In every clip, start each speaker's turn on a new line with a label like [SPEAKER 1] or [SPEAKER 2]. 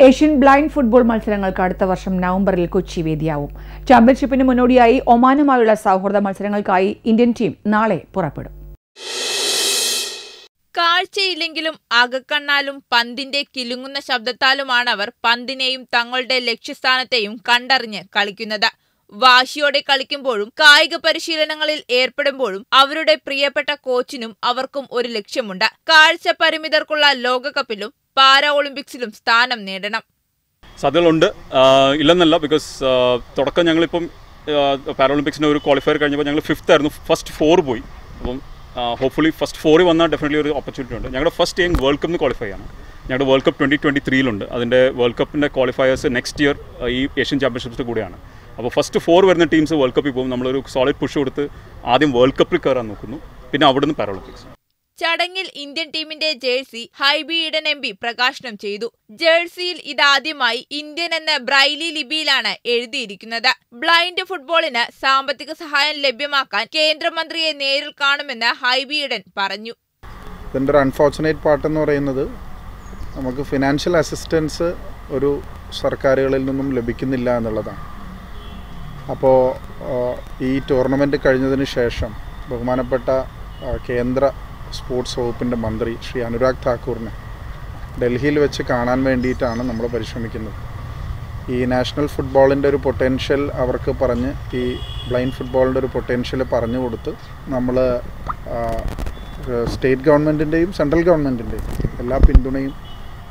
[SPEAKER 1] Asian blind football മത്സരങ്ങൾക്ക് അടുത്ത വർഷം നവംബറിൽ കൊച്ചി വേദിയാവും. ചാമ്പ്യൻഷിപ്പിന് മുന്നോടിയായി ഒമാനുമായുള്ള സൗഹൃദ മത്സരങ്ങൾക്കായി ഇന്ത്യൻ ടീം നാളെ പുറപ്പെടും.
[SPEAKER 2] കാഴ്ചയില്ലെങ്കിലും അകക്കണ്ണാലും പന്തിന്റെ കിലുങ്ങുന്ന ശബ്ദത്താലുമാണ് അവർ പന്തിനെയും തങ്ങളുടെ ലക്ഷ്യസ്ഥാനത്തെയും കണ്ടറിഞ്ഞ് കളിക്കുന്നത്. വാശിയോടെ കളിക്കുമ്പോഴും കായിക പരിശീലനങ്ങളിൽ ഏർപ്പെടുമ്പോഴും അവരുടെ പ്രിയപ്പെട്ട കോച്ചിനും അവർക്കും ഒരു ലക്ഷ്യമുണ്ട്. കാഴ്ച പരിമിതർക്കുള്ള ലോകകപ്പിലും പാരാ ഒളിമ്പിക്സിലും സ്ഥാനം നേടണം.
[SPEAKER 3] സാധ്യതകളുണ്ട്. ഇല്ലെന്നല്ല ബിക്കോസ് തുടക്കം ഞങ്ങളിപ്പം പാരാളിമ്പിക്സിന്റെ ഒരു ക്വാളിഫയർ കഴിഞ്ഞപ്പോൾ ഞങ്ങൾ ഫിഫ്ത്ത് ആയിരുന്നു. ഫസ്റ്റ് ഫോർ പോയി. അപ്പം ഹോപ്പ്ഫുള്ളി ഫസ്റ്റ് ഫോറിൽ വന്നാൽ ഡെഫിനറ്റ്ലി ഒരു ഓപ്പർച്യൂണിറ്റി ഉണ്ട്. ഞങ്ങളുടെ ഫസ്റ്റ് എയിം വേൾഡ് കപ്പിന് ക്വാളിഫൈ ആണ്. ഞങ്ങളുടെ വേൾഡ് കപ്പ് ട്വന്റി ട്വന്റി ത്രീയിലുണ്ട് അതിന്റെ വേൾഡ് കപ്പിന്റെ ക്വാളിഫയേഴ്സ് നെക്സ്റ്റ് ഇയർ ഈ ഏഷ്യൻ ചാമ്പ്യൻഷിപ്സ് കൂടിയാണ്. അപ്പോൾ ഫസ്റ്റ് ഫോർ വരുന്ന ടീംസ് വേൾഡ് കപ്പിൽ പോകും. നമ്മളൊരു സോളിഡ് പുഷ് കൊടുത്ത് ആദ്യം വേൾഡ് കപ്പിൽ കയറാൻ നോക്കുന്നു. പിന്നെ അവിടുന്ന് പാരാളിമ്പിക്സ്
[SPEAKER 2] ചടങ്ങിൽ ഇന്ത്യൻ ടീമിന്റെ jersey Hibi Eden M P പ്രകാശനം ചെയ്തു. ജേഴ്സിയിൽ ഇതാദ്യമായി ഇന്ത്യൻ എന്ന ബ്രൈലി ലിപിയിലാണ് എഴുതിയിരിക്കുന്നത്. ബ്ലൈൻഡ് ഫുട്ബോളിന് സാമ്പത്തിക സഹായം ലഭ്യമാക്കാൻ കേന്ദ്രമന്ത്രിയെ നേരിൽ കാണുമെന്ന് ഹൈബി ഈഡൻ പറഞ്ഞു.
[SPEAKER 4] ഇതിന്റെ ഒരു അൺഫോർച്ചുനേറ്റ് പറയുന്നത് നമുക്ക് ഫിനാൻഷ്യൽ അസിസ്റ്റൻസ് ഒരു സർക്കാരുകളിൽ നിന്നും ലഭിക്കുന്നില്ല എന്നുള്ളതാണ്. അപ്പോൾ ഈ ടൂർണമെന്റ് കഴിഞ്ഞതിന് ശേഷം ബഹുമാനപ്പെട്ട കേന്ദ്ര സ്പോർട്സ് വകുപ്പിന്റെ മന്ത്രി ശ്രീ അനുരാഗ് ഠാക്കൂറിനെ ഡൽഹിയിൽ വെച്ച് കാണാൻ വേണ്ടിയിട്ടാണ് നമ്മൾ പരിശ്രമിക്കുന്നത്. ഈ നാഷണൽ ഫുട്ബോളിന്റെ ഒരു പൊട്ടൻഷ്യൽ അവർക്ക് പറഞ്ഞ് ഈ ബ്ലൈൻഡ് ഫുട്ബോളിന്റെ ഒരു പൊട്ടൻഷ്യൽ പറഞ്ഞു കൊടുത്ത് നമ്മൾ സ്റ്റേറ്റ് ഗവൺമെന്റിന്റെയും സെൻട്രൽ ഗവൺമെന്റിന്റെയും എല്ലാ പിന്തുണയും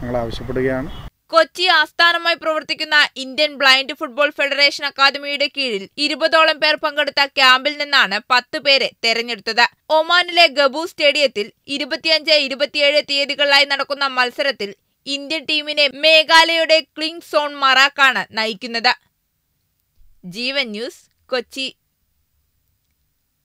[SPEAKER 4] ഞങ്ങൾ ആവശ്യപ്പെടുകയാണ്.
[SPEAKER 2] കൊച്ചി ആസ്ഥാനമായി പ്രവർത്തിക്കുന്ന ഇന്ത്യൻ ബ്ലൈൻഡ് ഫുട്ബോൾ ഫെഡറേഷൻ അക്കാദമിയുടെ കീഴിൽ ഇരുപതോളം പേർ പങ്കെടുത്ത ക്യാമ്പിൽ നിന്നാണ് പത്ത് പേരെ തെരഞ്ഞെടുത്തത്. ഒമാനിലെ ഗബു സ്റ്റേഡിയത്തിൽ ഇരുപത്തിയഞ്ച് ഇരുപത്തിയേഴ് തീയതികളിലായി നടക്കുന്ന മത്സരത്തിൽ ഇന്ത്യൻ ടീമിനെ മേഘാലയയുടെ ക്ലിങ് സോൺ മറാക്കാണ് നയിക്കുന്നത്. ജീവൻ ന്യൂസ് കൊച്ചി.